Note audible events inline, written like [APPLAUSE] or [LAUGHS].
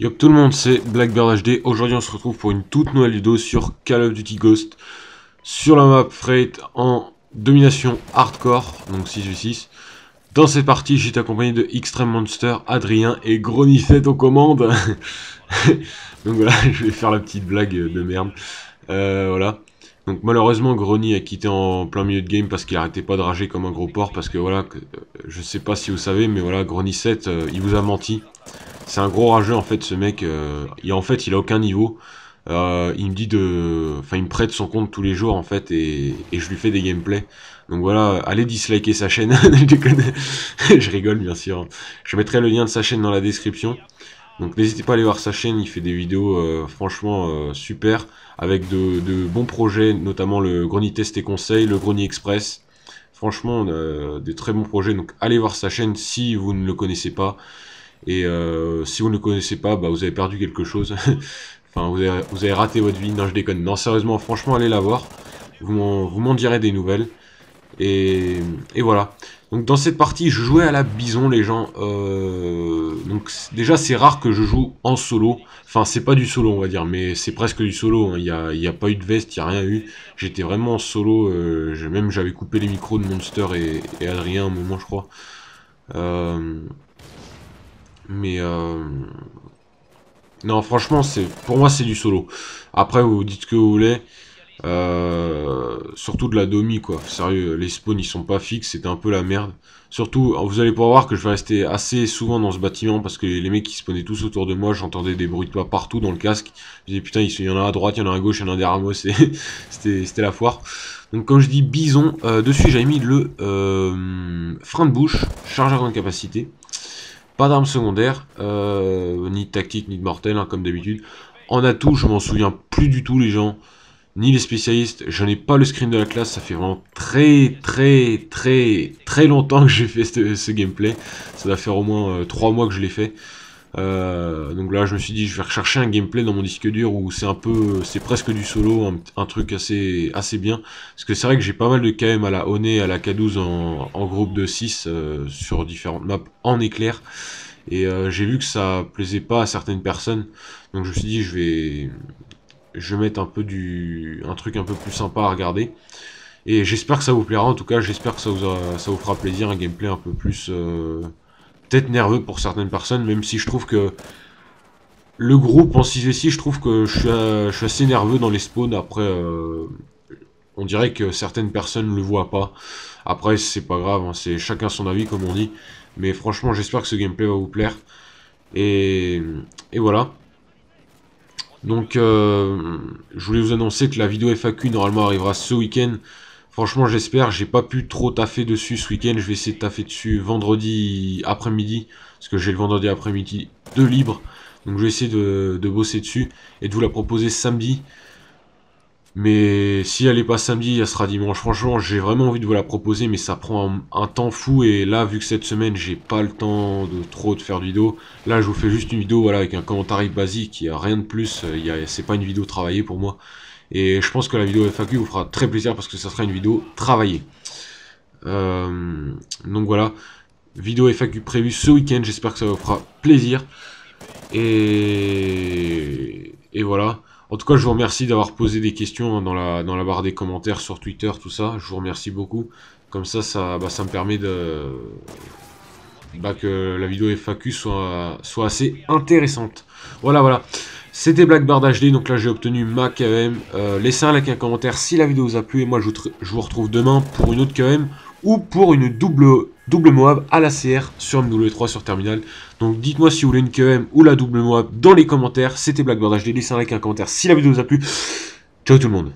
Yo tout le monde, c'est Blackbird HD. Aujourd'hui, on se retrouve pour une toute nouvelle vidéo sur Call of Duty Ghost. Sur la map Freight en domination hardcore, donc 6v6. Dans cette partie, j'étais accompagné de Extreme Monster, Adrien et Gronifet aux commandes. [LAUGHS] donc voilà, [LAUGHS] je vais faire la petite blague de merde. Euh, voilà. Donc malheureusement, Grony a quitté en plein milieu de game parce qu'il arrêtait pas de rager comme un gros porc. Parce que voilà, je sais pas si vous savez, mais voilà, Grony 7, euh, il vous a menti. C'est un gros rageux en fait ce mec. Euh, en fait il a aucun niveau. Euh, il me dit de. Enfin il me prête son compte tous les jours en fait et, je lui fais des gameplays. Donc voilà, allez disliker sa chaîne. [LAUGHS] [LAUGHS] je rigole bien sûr. Je mettrai le lien de sa chaîne dans la description. Donc n'hésitez pas à aller voir sa chaîne, il fait des vidéos euh, franchement super, avec de, bons projets, notamment le Grony Test et Conseil, le Grony Express. Franchement, des très bons projets, donc allez voir sa chaîne si vous ne le connaissez pas. Et euh, si vous ne le connaissez pas, bah, vous avez perdu quelque chose. [LAUGHS] enfin, vous avez, raté votre vie. Non, je déconne. Non, sérieusement, franchement, allez la voir. Vous m'en direz des nouvelles. Et, voilà. Donc dans cette partie, je jouais à la bison, les gens. Euh, donc déjà, c'est rare que je joue en solo. Enfin, c'est pas du solo, on va dire, mais c'est presque du solo. Hein. Il n'y a, pas eu de veste, il n'y a rien eu. J'étais vraiment en solo. Euh, même j'avais coupé les micros de Monster et, Adrien à un moment, je crois. Euh, mais non, franchement, pour moi c'est du solo. Après, vous dites ce que vous voulez. Euh... Surtout de la domi quoi. Sérieux, les spawns ils sont pas fixes, c'était un peu la merde. Surtout, vous allez pouvoir voir que je vais rester assez souvent dans ce bâtiment parce que les mecs qui spawnaient tous autour de moi, j'entendais des bruits de pas partout dans le casque. Je disais putain, il y en a à droite, il y en a à gauche, il y en a derrière moi, [LAUGHS] c'était la foire. Donc quand je dis bison, euh, dessus j'avais mis le euh, frein de bouche, charge à grande capacité. Pas d'armes secondaires, ni de tactique, ni de mortel, hein, comme d'habitude. En atout, je m'en souviens plus du tout, les gens. Ni les spécialistes. Je n'ai pas le screen de la classe. Ça fait vraiment très, très, très, très longtemps que j'ai fait ce, gameplay. Ça doit faire au moins 3 euh, mois que je l'ai fait. Euh, donc là, je me suis dit, je vais rechercher un gameplay dans mon disque dur où c'est un peu, c'est presque du solo, un, truc assez, assez bien. Parce que c'est vrai que j'ai pas mal de KM à la Honey, à la K12 en, groupe de 6 euh, sur différentes maps en éclair. Et euh, j'ai vu que ça plaisait pas à certaines personnes. Donc je me suis dit, je vais, je vais mettre un peu du, un truc un peu plus sympa à regarder. Et j'espère que ça vous plaira. En tout cas, j'espère que ça vous, fera plaisir, un gameplay un peu plus peut-être nerveux pour certaines personnes, même si je trouve que le groupe en 6v6, je trouve que je suis, assez nerveux dans les spawns. Après, euh, on dirait que certaines personnes ne le voient pas. Après, c'est pas grave, hein, c'est chacun son avis, comme on dit. Mais franchement, j'espère que ce gameplay va vous plaire. Et, voilà. Donc, euh, je voulais vous annoncer que la vidéo FAQ, normalement, arrivera ce week-end. Franchement, j'espère. J'ai pas pu trop taffer dessus ce week-end. Je vais essayer de taffer dessus vendredi après-midi. Parce que j'ai le vendredi après-midi de libre. Donc je vais essayer de, bosser dessus et de vous la proposer samedi. Mais si elle est pas samedi, elle sera dimanche. Franchement, j'ai vraiment envie de vous la proposer, mais ça prend un, temps fou. Et là, vu que cette semaine, j'ai pas le temps de trop de faire de vidéo, là, je vous fais juste une vidéo voilà, avec un commentaire basique. Il n'y a rien de plus. C'est pas une vidéo travaillée pour moi. Et je pense que la vidéo FAQ vous fera très plaisir parce que ça sera une vidéo travaillée. Euh, donc voilà, vidéo FAQ prévue ce week-end, j'espère que ça vous fera plaisir. Et, et voilà. En tout cas, je vous remercie d'avoir posé des questions dans la, dans la barre des commentaires sur Twitter, tout ça. Je vous remercie beaucoup. Comme ça, ça, bah, ça me permet de, bah, que la vidéo FAQ soit, soit assez intéressante. Voilà, voilà. C'était Blackbird HD, donc là j'ai obtenu ma KM. Euh, laissez un like et un commentaire si la vidéo vous a plu. Et moi je vous, retrouve demain pour une autre KM ou pour une double, double Moab à la CR sur MW3 sur Terminal. Donc dites-moi si vous voulez une KM ou la double Moab dans les commentaires. C'était Blackbird HD, laissez un like un commentaire si la vidéo vous a plu. Ciao tout le monde